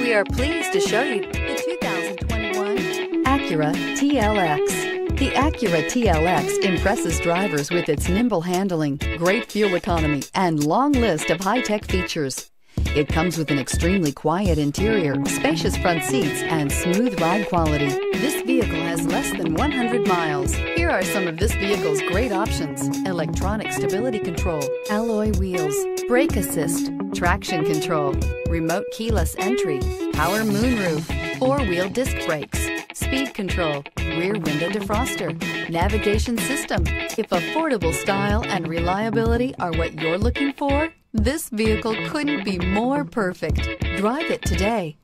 We are pleased to show you the 2021 Acura TLX. The Acura TLX impresses drivers with its nimble handling, great fuel economy, and long list of high-tech features. It comes with an extremely quiet interior, spacious front seats, and smooth ride quality. This vehicle has less than 100 miles. Here are some of this vehicle's great options. Electronic stability control, alloy wheels, brake assist, traction control, remote keyless entry, power moonroof, four-wheel disc brakes, speed control, rear window defroster, navigation system. If affordable style and reliability are what you're looking for, this vehicle couldn't be more perfect. Drive it today.